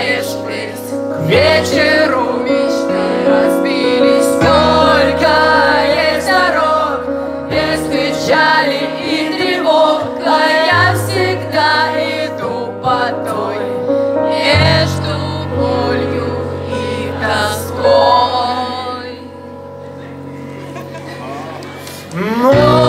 знаешь, близ к вечеру мечты разбились. Столько есть дорог, есть печали и тревог, а я всегда иду по той между болью и тоской. Но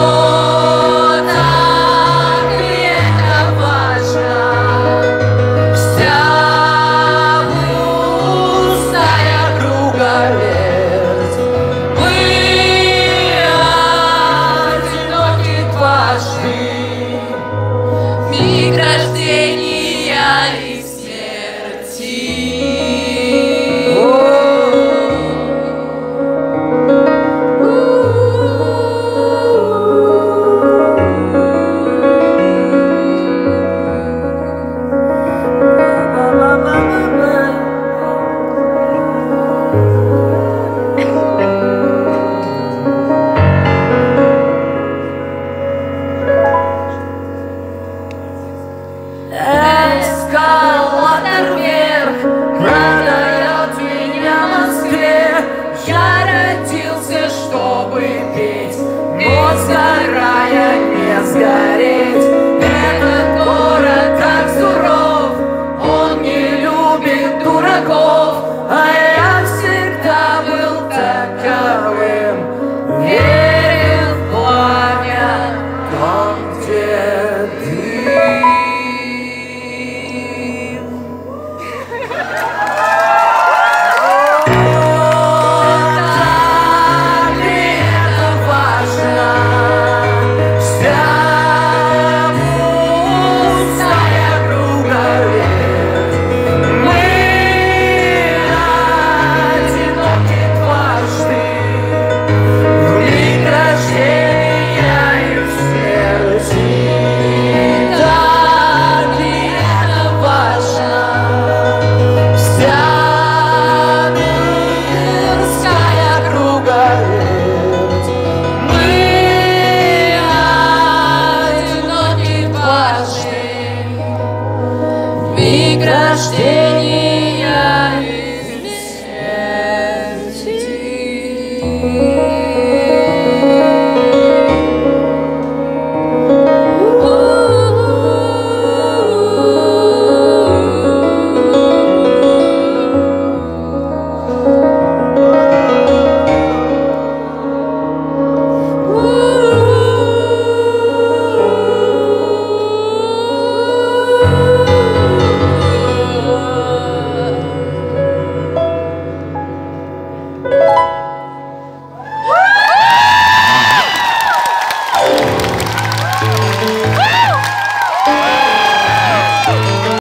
Go!